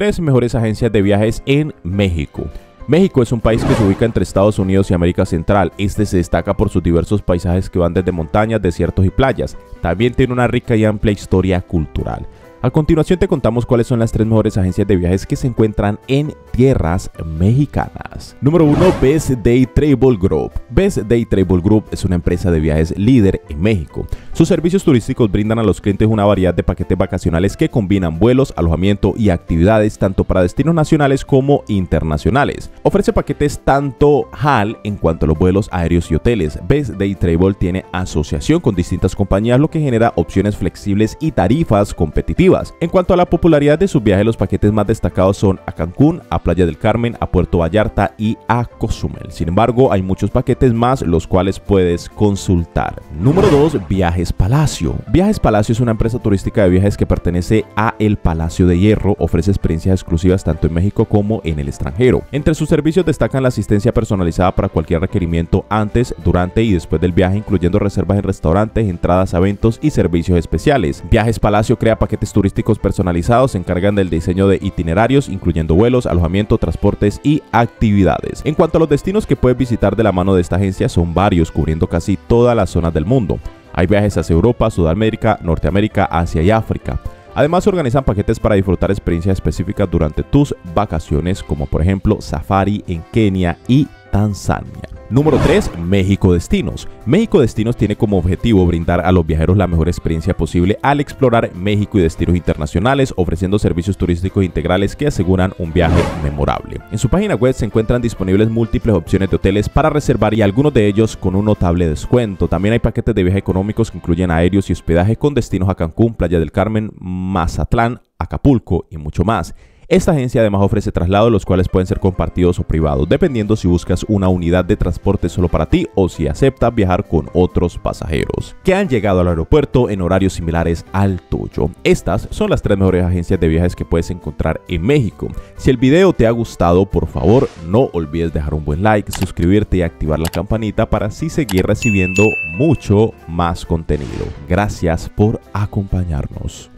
tres mejores agencias de viajes en México. México es un país que se ubica entre Estados Unidos y América Central. Este se destaca por sus diversos paisajes que van desde montañas, desiertos y playas. También tiene una rica y amplia historia cultural. A continuación te contamos cuáles son las tres mejores agencias de viajes que se encuentran en tierras mexicanas. Número 1. Best Day Travel Group. Best Day Travel Group es una empresa de viajes líder en México. Sus servicios turísticos brindan a los clientes una variedad de paquetes vacacionales que combinan vuelos, alojamiento y actividades tanto para destinos nacionales como internacionales. Ofrece paquetes tanto HAL en cuanto a los vuelos aéreos y hoteles. Best Day Travel tiene asociación con distintas compañías lo que genera opciones flexibles y tarifas competitivas en cuanto a la popularidad de sus viajes, los paquetes más destacados son a Cancún, a Playa del Carmen, a Puerto Vallarta y a Cozumel. Sin embargo, hay muchos paquetes más los cuales puedes consultar. Número 2. Viajes Palacio. Viajes Palacio es una empresa turística de viajes que pertenece a El Palacio de Hierro. Ofrece experiencias exclusivas tanto en México como en el extranjero. Entre sus servicios destacan la asistencia personalizada para cualquier requerimiento antes, durante y después del viaje, incluyendo reservas en restaurantes, entradas a eventos y servicios especiales. Viajes Palacio crea paquetes turísticos personalizados se encargan del diseño de itinerarios, incluyendo vuelos, alojamiento, transportes y actividades. En cuanto a los destinos que puedes visitar de la mano de esta agencia, son varios, cubriendo casi todas las zonas del mundo. Hay viajes hacia Europa, Sudamérica, Norteamérica, Asia y África. Además, se organizan paquetes para disfrutar experiencias específicas durante tus vacaciones, como por ejemplo safari en Kenia y Tanzania. Número 3. México Destinos. México Destinos tiene como objetivo brindar a los viajeros la mejor experiencia posible al explorar México y destinos internacionales, ofreciendo servicios turísticos integrales que aseguran un viaje memorable. En su página web se encuentran disponibles múltiples opciones de hoteles para reservar y algunos de ellos con un notable descuento. También hay paquetes de viaje económicos que incluyen aéreos y hospedaje con destinos a Cancún, Playa del Carmen, Mazatlán, Acapulco y mucho más. Esta agencia además ofrece traslados los cuales pueden ser compartidos o privados, dependiendo si buscas una unidad de transporte solo para ti o si aceptas viajar con otros pasajeros que han llegado al aeropuerto en horarios similares al tuyo. Estas son las tres mejores agencias de viajes que puedes encontrar en México. Si el video te ha gustado, por favor no olvides dejar un buen like, suscribirte y activar la campanita para así seguir recibiendo mucho más contenido. Gracias por acompañarnos.